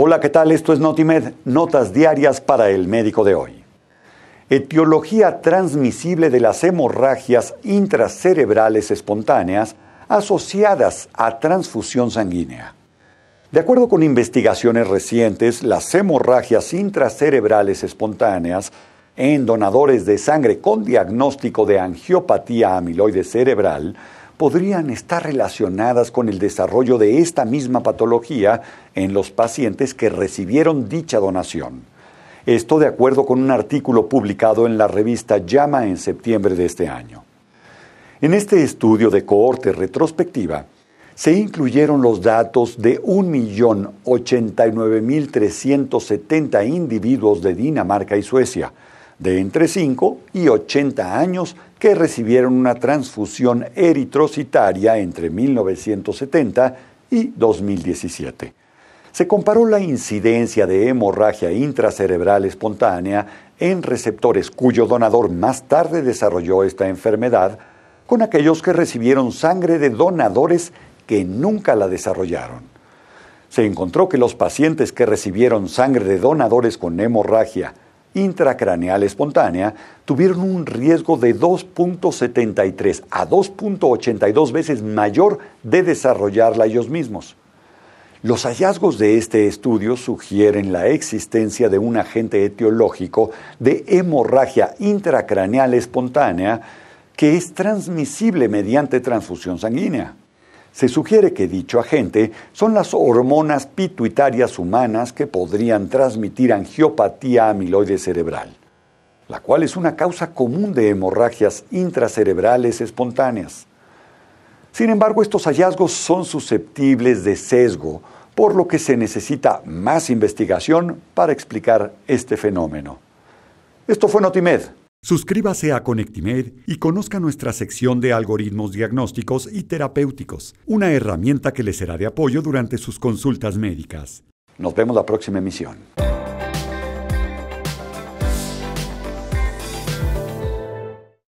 Hola, ¿qué tal? Esto es Notimed, notas diarias para el médico de hoy. Etiología transmisible de las hemorragias intracerebrales espontáneas asociadas a transfusión sanguínea. De acuerdo con investigaciones recientes, las hemorragias intracerebrales espontáneas en donadores de sangre con diagnóstico de angiopatía amiloide cerebral podrían estar relacionadas con el desarrollo de esta misma patología en los pacientes que recibieron dicha donación. Esto de acuerdo con un artículo publicado en la revista Llama en septiembre de este año. En este estudio de cohorte retrospectiva, se incluyeron los datos de 1.089.370 individuos de Dinamarca y Suecia, de entre 5 y 80 años que recibieron una transfusión eritrocitaria entre 1970 y 2017. Se comparó la incidencia de hemorragia intracerebral espontánea en receptores cuyo donador más tarde desarrolló esta enfermedad con aquellos que recibieron sangre de donadores que nunca la desarrollaron. Se encontró que los pacientes que recibieron sangre de donadores con hemorragia intracraneal espontánea tuvieron un riesgo de 2.73 a 2.82 veces mayor de desarrollarla ellos mismos. Los hallazgos de este estudio sugieren la existencia de un agente etiológico de hemorragia intracraneal espontánea que es transmisible mediante transfusión sanguínea. Se sugiere que dicho agente son las hormonas pituitarias humanas que podrían transmitir angiopatía amiloide cerebral, la cual es una causa común de hemorragias intracerebrales espontáneas. Sin embargo, estos hallazgos son susceptibles de sesgo, por lo que se necesita más investigación para explicar este fenómeno. Esto fue Notimed. Suscríbase a Conectimed y conozca nuestra sección de algoritmos diagnósticos y terapéuticos, una herramienta que le será de apoyo durante sus consultas médicas. Nos vemos la próxima emisión.